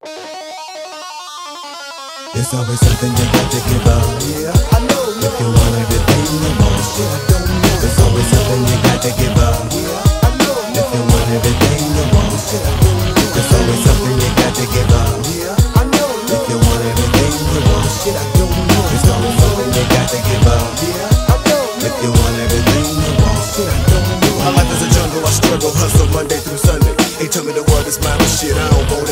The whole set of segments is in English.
There's always something you got to give up. Yeah, I know. If you want everything you want, shit I don't know. It's always something you got to give up. Yeah, I know. If you want everything you want, yeah, I don't know. There's always something you got to give up. Yeah, I know. If you want everything you want, I don't know. Always something you got to give up. Yeah, I know. If you want everything you want, I don't know. My life is a jungle. I struggle, hustle Monday through Sunday. They tell me the world is mine, but shit, I don't want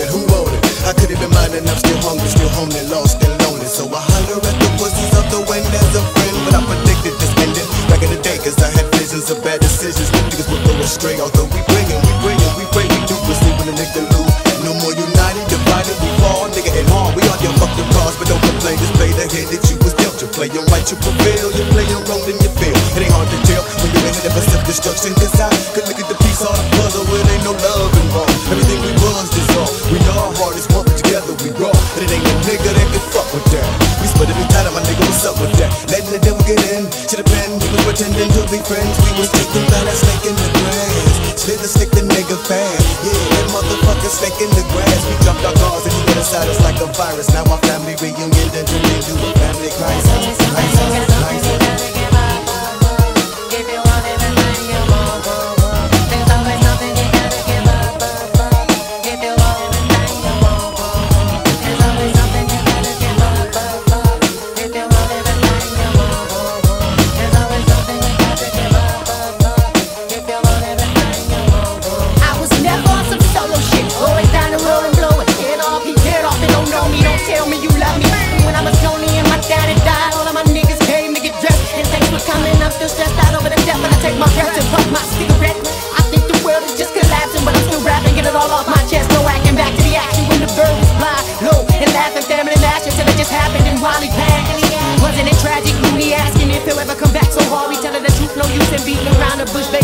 decisions. Niggas will go astray, although we bringin', we bringin', we pray, we do what's when a nigga lose. No more united, divided, we fall, nigga at harm. We on your fucking cause, but don't complain. Just play the hand that you was dealt. You play your right, you prevail. You play your role, then you fail. It ain't hard to tell when you're in it of self-destruction. Cause I could look at the piece on the puzzle, it ain't no love involved. Everything Stick the fella, snake in the grass. Spit the stick the nigga fast. Yeah, that motherfucker snake in the grass. We jumped our cars and he hit us out us like a virus. Now our family reunion, then you beating around the bush.